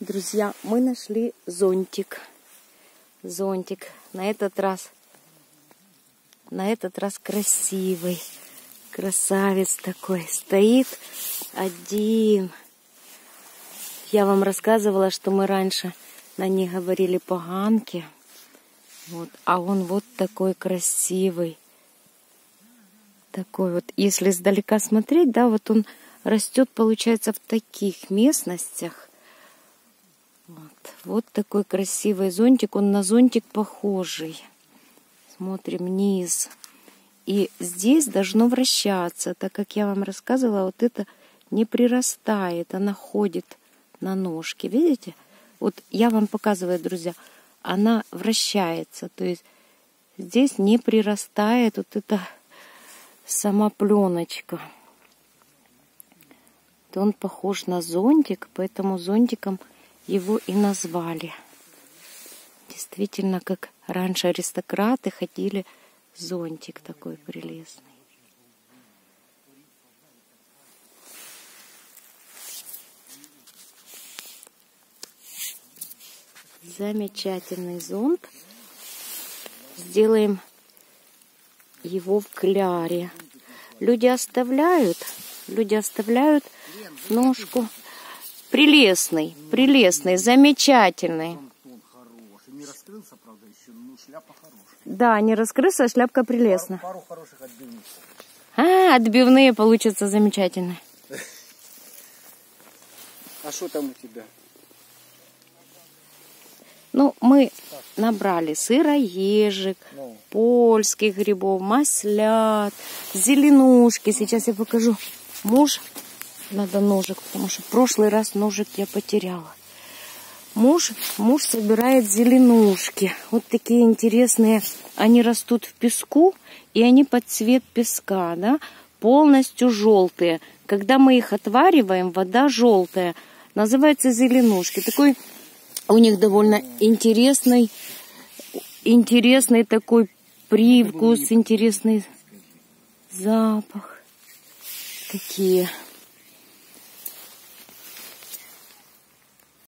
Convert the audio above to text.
Друзья, мы нашли зонтик. Зонтик. На этот раз, на этот раз красивый. Красавец такой. Стоит один. Я вам рассказывала, что мы раньше на них говорили поганки. Вот. А он вот такой красивый. Такой вот, если издалека смотреть, да, вот он растет, получается, в таких местностях. Вот. вот такой красивый зонтик. Он на зонтик похожий. Смотрим низ. И здесь должно вращаться, так как я вам рассказывала, вот это не прирастает, она ходит на ножки. Видите? Вот я вам показываю, друзья, она вращается. То есть здесь не прирастает вот эта сама пленочка. Он похож на зонтик, поэтому зонтиком его и назвали. Действительно, как раньше аристократы ходили, зонтик такой прелестный. Замечательный зонт. Сделаем его в кляре. Люди оставляют, люди оставляют ножку. Прелестный, прелестный, замечательный. Не раскрылся, правда, еще, шляпа хорошая. Да, не раскрылся, а шляпка прелестна. Пару, пару хороших отбивных. А, отбивные получатся замечательные. А что там у тебя? Ну, мы набрали сыроежек, Ну. польских грибов, маслят, зеленушки. Сейчас я покажу. Муж, надо ножик, потому что в прошлый раз ножик я потеряла. Муж, муж собирает зеленушки. Вот такие интересные. Они растут в песку, и они под цвет песка, да, полностью желтые. Когда мы их отвариваем, вода желтая. Называется зеленушки. Такой у них довольно интересный, интересный такой привкус, интересный запах. Такие